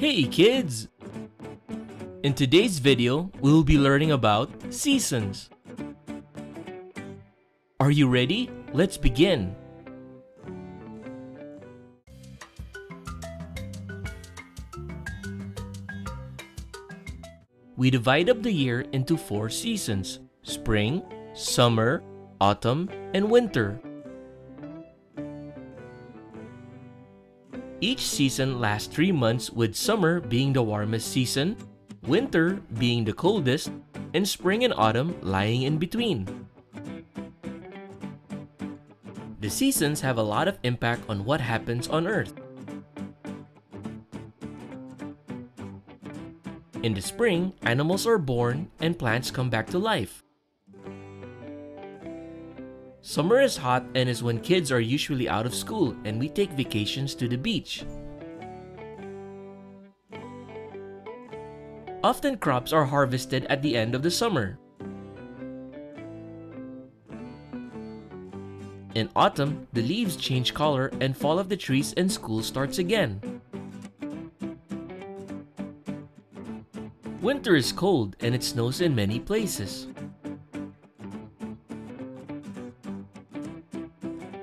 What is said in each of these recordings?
Hey kids! In today's video, we'll be learning about seasons. Are you ready? Let's begin! We divide up the year into four seasons, spring, summer, autumn, and winter. Each season lasts 3 months with summer being the warmest season, winter being the coldest, and spring and autumn lying in between. The seasons have a lot of impact on what happens on Earth. In the spring, animals are born and plants come back to life. Summer is hot and is when kids are usually out of school and we take vacations to the beach. Often crops are harvested at the end of the summer. In autumn, the leaves change color and fall off the trees and school starts again. Winter is cold and it snows in many places.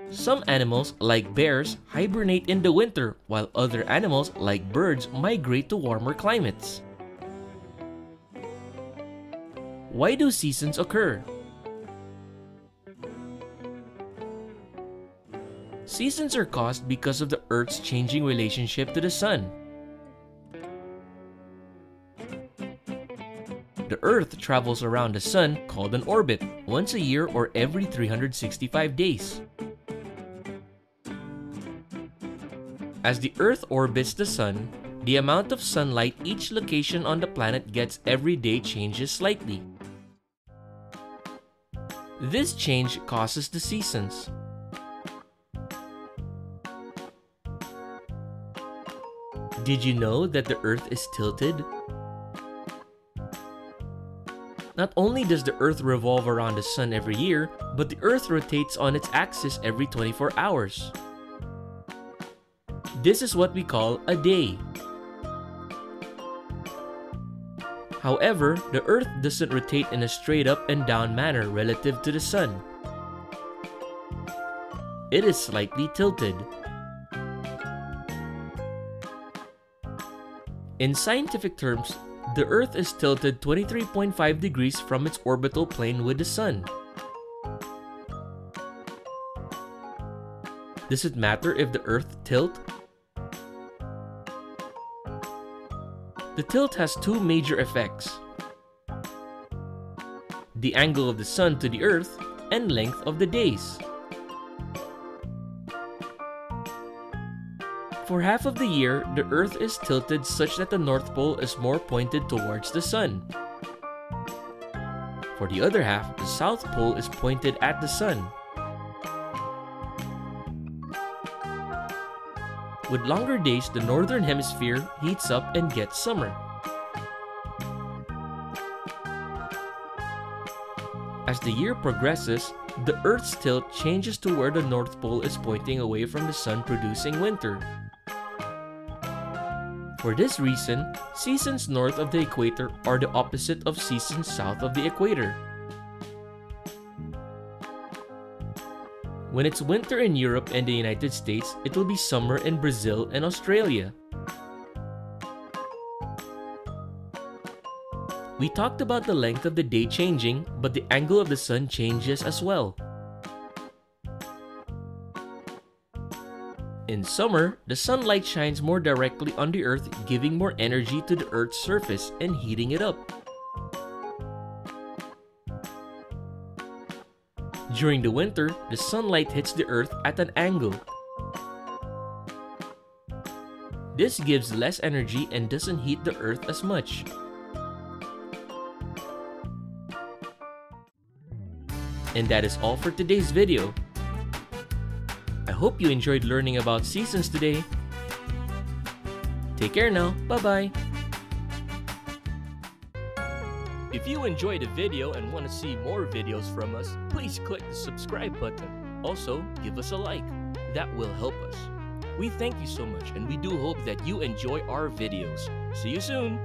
Some animals, like bears, hibernate in the winter, while other animals, like birds, migrate to warmer climates. Why do seasons occur? Seasons are caused because of the Earth's changing relationship to the Sun. The Earth travels around the Sun called an orbit once a year or every 365 days. As the Earth orbits the Sun, the amount of sunlight each location on the planet gets every day changes slightly. This change causes the seasons. Did you know that the Earth is tilted? Not only does the Earth revolve around the Sun every year, but the Earth rotates on its axis every 24 hours. This is what we call a day. However, the Earth doesn't rotate in a straight up and down manner relative to the Sun. It is slightly tilted. In scientific terms, the Earth is tilted 23.5 degrees from its orbital plane with the Sun. Does it matter if the Earth tilt The tilt has two major effects. The angle of the sun to the earth and length of the days. For half of the year, the earth is tilted such that the north pole is more pointed towards the sun. For the other half, the south pole is pointed at the sun. With longer days, the northern hemisphere heats up and gets summer. As the year progresses, the Earth's tilt changes to where the North Pole is pointing away from the Sun producing winter. For this reason, seasons north of the equator are the opposite of seasons south of the equator. When it's winter in Europe and the United States, it will be summer in Brazil and Australia. We talked about the length of the day changing, but the angle of the sun changes as well. In summer, the sunlight shines more directly on the earth giving more energy to the earth's surface and heating it up. During the winter, the sunlight hits the earth at an angle. This gives less energy and doesn't heat the earth as much. And that is all for today's video. I hope you enjoyed learning about seasons today. Take care now. Bye-bye. If you enjoyed the video and want to see more videos from us, please click the subscribe button. Also, give us a like. That will help us. We thank you so much and we do hope that you enjoy our videos. See you soon!